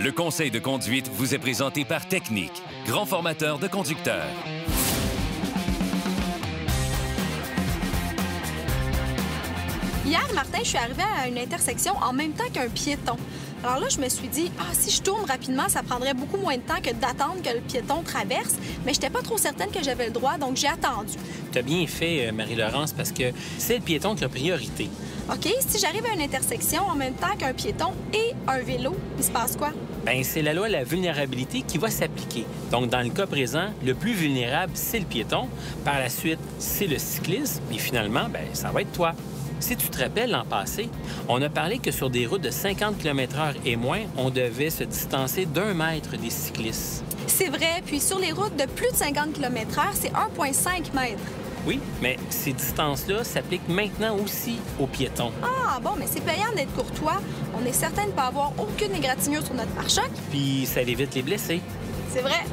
Le conseil de conduite vous est présenté par Technique, grand formateur de conducteurs. Hier, Martin, je suis arrivée à une intersection en même temps qu'un piéton. Alors là, je me suis dit, ah, si je tourne rapidement, ça prendrait beaucoup moins de temps que d'attendre que le piéton traverse. Mais je n'étais pas trop certaine que j'avais le droit, donc j'ai attendu. Tu as bien fait, euh, Marie-Laurence, parce que c'est le piéton qui a priorité. OK, si j'arrive à une intersection en même temps qu'un piéton et un vélo, il se passe quoi? Bien, c'est la loi de la vulnérabilité qui va s'appliquer. Donc, dans le cas présent, le plus vulnérable, c'est le piéton. Par la suite, c'est le cycliste. Et finalement, ben, ça va être toi. Si tu te rappelles l'an passé, on a parlé que sur des routes de 50 km/h et moins, on devait se distancer d'un mètre des cyclistes. C'est vrai, puis sur les routes de plus de 50 km/h, c'est 1,5 mètres. Oui, mais ces distances-là s'appliquent maintenant aussi aux piétons. Ah, bon, mais c'est payant d'être courtois. On est certain de ne pas avoir aucune égratignure sur notre pare-choc. Puis ça évite les blessés. C'est vrai.